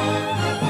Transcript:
Thank you.